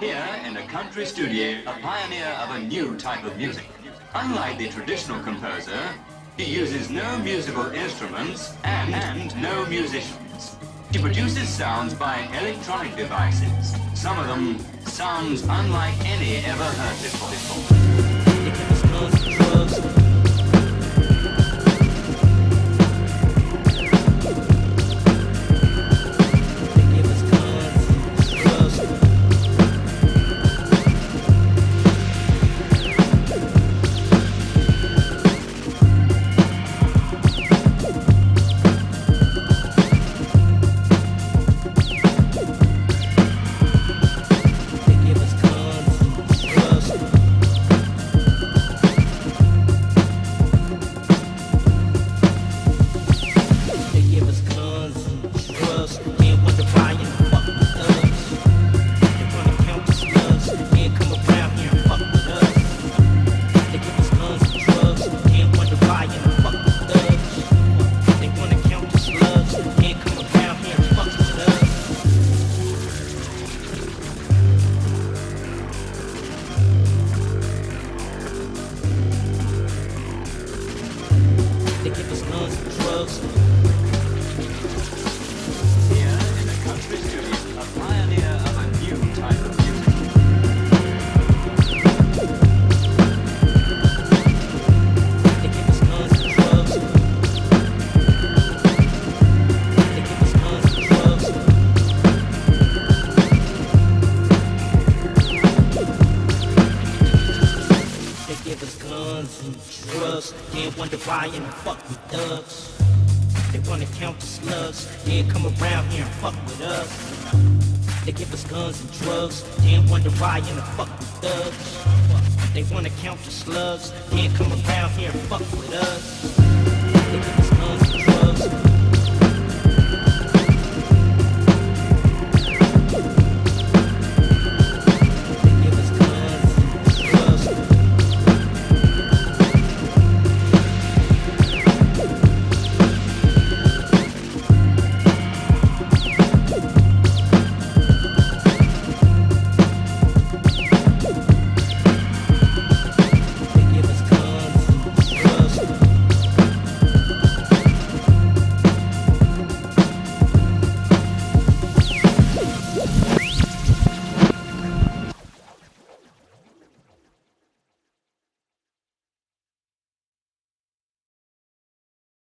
Here, in a country studio, a pioneer of a new type of music. Unlike the traditional composer, he uses no musical instruments and, and no musicians. He produces sounds by electronic devices. Some of them sounds unlike any ever heard before. Guns and drugs, give us guns and drugs. Then wonder why and fuck with thugs. They wanna count the slugs. Then come around here and fuck with us. They give us guns and drugs. Then wonder why and fuck with thugs. They wanna count the slugs. Then come around here and fuck with us.